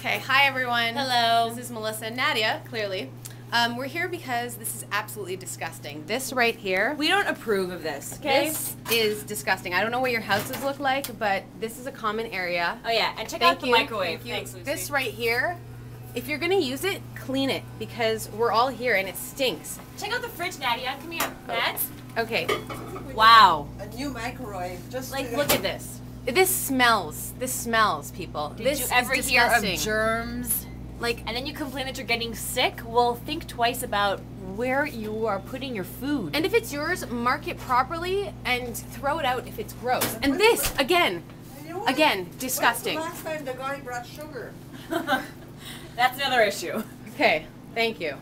Okay, hi everyone. Hello. This is Melissa and Nadia, clearly. Um, we're here because this is absolutely disgusting. This right here, We don't approve of this, okay? this is disgusting. I don't know what your houses look like, but this is a common area. oh yeah, and check Thank out the you. microwave. Thank you. Thanks, Lucy. This right here, if you're gonna use it, clean it because we're all here and it stinks. Check out the fridge, Nadia. Come here, Mads. Okay, Wow. A new microwave. Just Like, to- look at this. This smells. This smells, people. Did this you ever is hear of germs? like And then you complain that you're getting sick? Well, think twice about where you are putting your food. And if it's yours, mark it properly and throw it out if it's gross. And this, again, You know what? again, disgusting. last time the guy brought sugar? That's another issue. Okay, thank you.